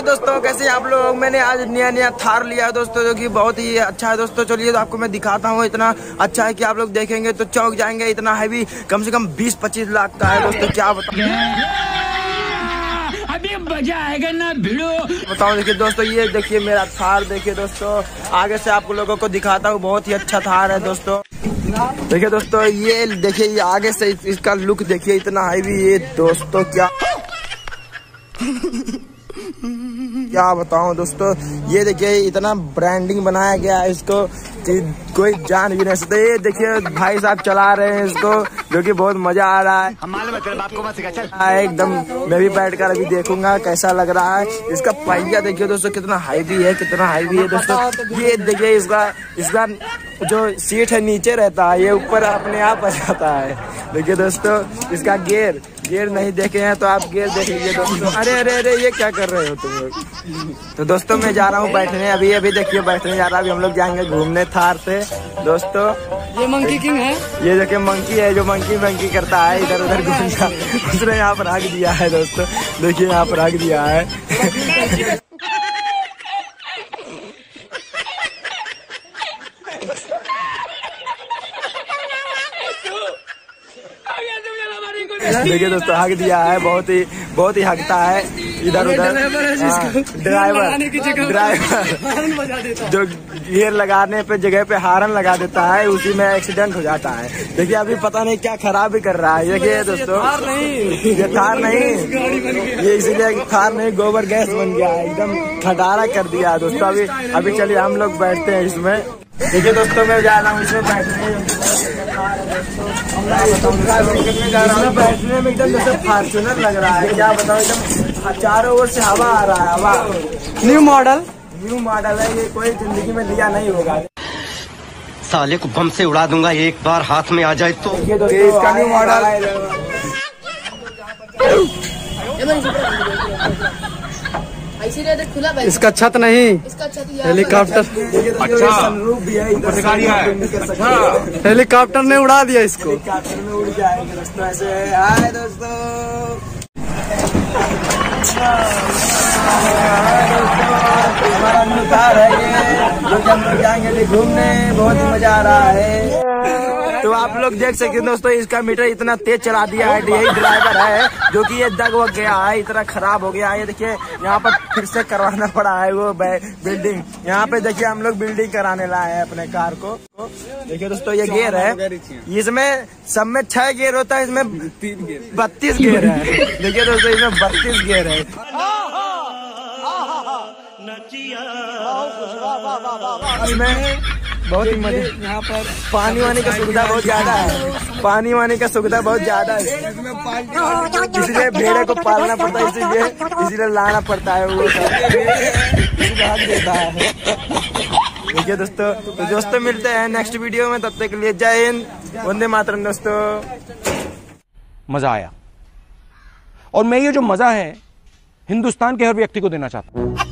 Hello दोस्तों कैसे हैं आप लोग? मैंने आज नया नया थार लिया है दोस्तों जो कि बहुत ही अच्छा है दोस्तों। चलिए तो आपको मैं दिखाता हूँ इतना अच्छा है कि आप लोग देखेंगे तो चौक जाएँगे। इतना हैवी कम से कम 20-25 लाख का है दोस्तों क्या अभी मज़ा आएगा ना भिड़ो। बताओ देखिए दोस्तों ये देखिए मेरा थार देखिए दोस्तों। आगे से आप लोगों को दिखाता हूँ बहुत ही अच्छा थार है दोस्तों। देखिए दोस्तों ये देखिए ये आगे से इसका लुक देखिए इतना हैवी ये दोस्तों क्या क्या बताऊँ दोस्तों? ये देखिए इतना ब्रांडिंग बनाया गया है इसको कि कोई जान भी नहीं सकता। ये देखिए भाई साहब चला रहे हैं इसको जो कि बहुत मज़ा आ रहा है। हाँ, एकदम मैं भी बैठ कर अभी देखूँगा कैसा लग रहा है। इसका पहिया देखिए दोस्तों कितना हाईवी है कितना हाईवी है दोस्तों। ये देखिए इसका इसका जो सीट है नीचे रहता है ये ऊपर अपने आप आ जाता है। देखिए दोस्तों इसका गेयर गेयर नहीं देखे हैं तो आप गेर देख लीजिए दोस्तों। अरे अरे अरे ये क्या कर रहे हो तुम लोग? तो दोस्तों मैं जा रहा हूँ बैठने। अभी अभी देखिए बैठने जा रहा अभी हम लोग जाएँगे घूमने थार से। दोस्तों ये मंकी किंग है? ये देखिए मंकी है जो मंकी मंकी करता है इधर उधर घूमता उसने यहाँ पर रख दिया है दोस्तों। देखिए यहाँ पर रख दिया है। देखिए दोस्तों हक दिया है बहुत ही बहुत ही हकता है। इधर उधर हाँ, ड्राइवर। ड्राइवर। जो गियर लगाने पे जगह पे हारन लगा देता है उसी में एक्सीडेंट हो जाता है। देखिए अभी पता नहीं क्या खराब भी कर रहा है। देखिए दोस्तों ये थार नहीं। ये इसीलिए थार नहीं गोबर गैस बन गया। है एकदम खटारा कर दिया दोस्तों। अभी अभी चलिए हम लोग बैठते हैं इसमें। देखिए दोस्तों मैं जा रहा हूँ इसमें बैठने। बैठने में एकदम जैसे फॉर्चुनर लग रहा है। क्या बताऊँ एकदम चारों ओर से हवा आ रहा है हवा। न्यू मॉडल न्यू मॉडल है ये कोई ज़िंदगी में लिया नहीं होगा। साले को बम से उड़ा दूँगा एक बार हाथ में आ जाए तो। इसका न्यू मॉडल ऐसी खुला इसका छत नहीं। इसका छत हेलीकॉप्टर। अच्छा। है। सकते हेलीकॉप्टर ने उड़ा दिया इसको। हेलीकॉप्टर में उड़ जाएँगे। दोस्तों ऐसे हाय दोस्तों। हमारा न्यू है। ये जो हम लोग जाएँगे। घूमने। बहुत मज़ा आ रहा है। तो आप लोग देख सकते हैं दोस्तों इसका मीटर इतना तेज चला दिया है यही ड्राइवर है जो कि ये दग वग गया है इतना खराब हो गया है। ये देखिए यहाँ पर फिर से करवाना पड़ा है वो बिल्डिंग यहाँ पे देखिए हम लोग बिल्डिंग कराने लाए हैं अपने कार को। देखिए दोस्तों ये गेयर है। इसमें सब में छह गेयर होता है इसमें बत्तीस गेयर है। देखिए दोस्तों इसमें बत्तीस गेयर है। इसमें बहुत ही मज़े। यहाँ पर पानी वानी का सुविधा बहुत ज़्यादा है। पानी वानी का सुविधा बहुत ज़्यादा है। इसलिए भेड़े को पालना पड़ता है इसीलिए इसीलिए लाना पड़ता है वो देता है देखिए दोस्तों तो दोस्तों मिलते हैं नेक्स्ट वीडियो में तब तक के लिए जय हिंद वंदे मातरम दोस्तों। मज़ा आया। और मैं ये जो मज़ा है हिंदुस्तान के हर व्यक्ति को देना चाहता हूँ।